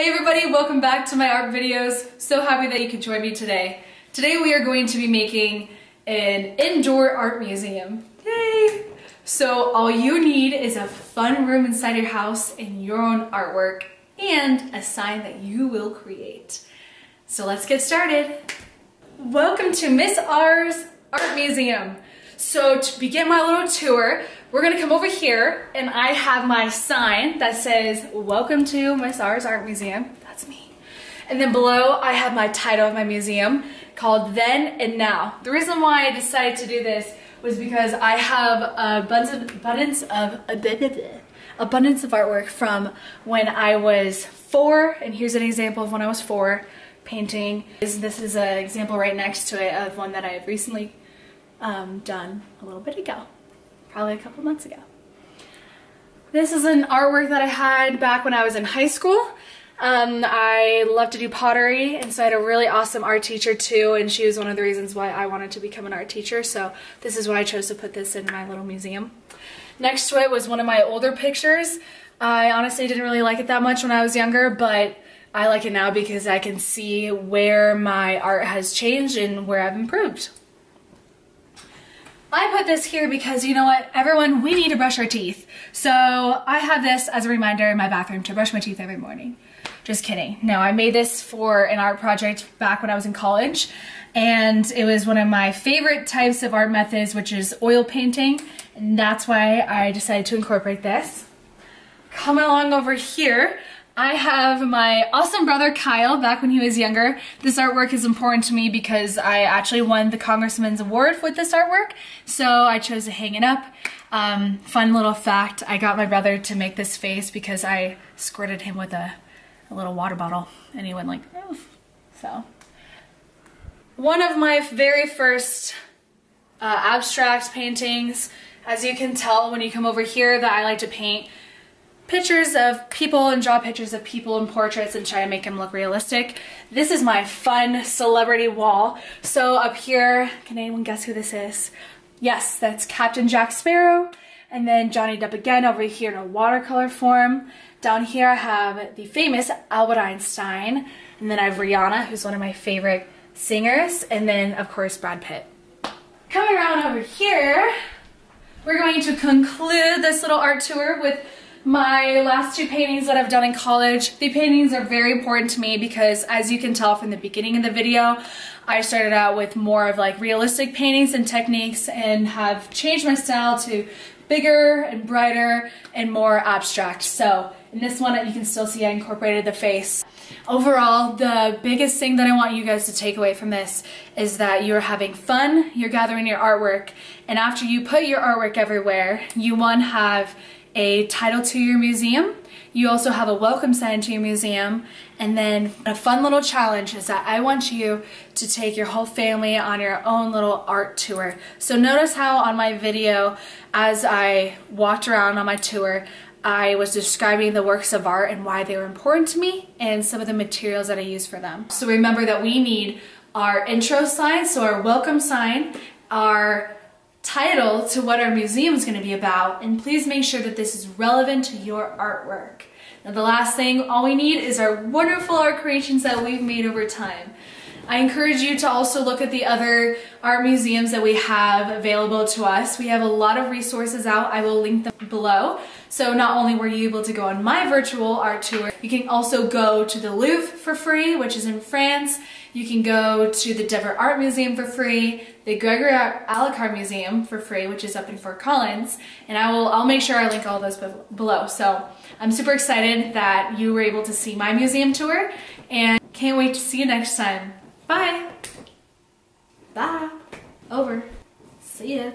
Hey everybody, welcome back to my art videos. So happy that you could join me today. Today we are going to be making an indoor art museum. Yay! So all you need is a fun room inside your house and your own artwork and a sign that you will create. So let's get started. Welcome to Miss R's Art Museum. So to begin my little tour, we're gonna come over here and I have my sign that says, welcome to Miss R's Art Museum. That's me. And then below I have my title of my museum called Then and Now. The reason why I decided to do this was because I have abundance, abundance of abundance of artwork from when I was four, and here's an example of when I was four painting. This is an example right next to it of one that I have recently um, done a little bit ago, probably a couple months ago. This is an artwork that I had back when I was in high school. Um, I love to do pottery, and so I had a really awesome art teacher too, and she was one of the reasons why I wanted to become an art teacher, so this is why I chose to put this in my little museum. Next to it was one of my older pictures. I honestly didn't really like it that much when I was younger, but I like it now because I can see where my art has changed and where I've improved. I put this here because you know what, everyone, we need to brush our teeth. So I have this as a reminder in my bathroom to brush my teeth every morning. Just kidding. No, I made this for an art project back when I was in college and it was one of my favorite types of art methods which is oil painting and that's why I decided to incorporate this. Coming along over here, I have my awesome brother Kyle back when he was younger. This artwork is important to me because I actually won the Congressman's Award with this artwork, so I chose to hang it up. Um, fun little fact, I got my brother to make this face because I squirted him with a, a little water bottle and he went like, Oof. so. One of my very first uh, abstract paintings, as you can tell when you come over here that I like to paint pictures of people and draw pictures of people and portraits and try to make them look realistic. This is my fun celebrity wall. So up here, can anyone guess who this is? Yes, that's Captain Jack Sparrow. And then Johnny Depp again over here in a watercolor form. Down here I have the famous Albert Einstein. And then I have Rihanna, who's one of my favorite singers. And then, of course, Brad Pitt. Coming around over here, we're going to conclude this little art tour with my last two paintings that I've done in college. The paintings are very important to me because as you can tell from the beginning of the video, I started out with more of like realistic paintings and techniques and have changed my style to bigger and brighter and more abstract. So in this one, you can still see I incorporated the face. Overall, the biggest thing that I want you guys to take away from this is that you're having fun, you're gathering your artwork, and after you put your artwork everywhere, you one have a title to your museum. You also have a welcome sign to your museum. And then a fun little challenge is that I want you to take your whole family on your own little art tour. So notice how on my video, as I walked around on my tour, I was describing the works of art and why they were important to me and some of the materials that I use for them. So remember that we need our intro sign, so our welcome sign, our title to what our museum is going to be about, and please make sure that this is relevant to your artwork. Now the last thing, all we need is our wonderful art creations that we've made over time. I encourage you to also look at the other art museums that we have available to us. We have a lot of resources out. I will link them below. So not only were you able to go on my virtual art tour, you can also go to the Louvre for free, which is in France. You can go to the Denver Art Museum for free, the Gregory Allicar Museum for free, which is up in Fort Collins, and I will I'll make sure I link all those below. So I'm super excited that you were able to see my museum tour, and can't wait to see you next time. Bye. Bye. Over. See ya.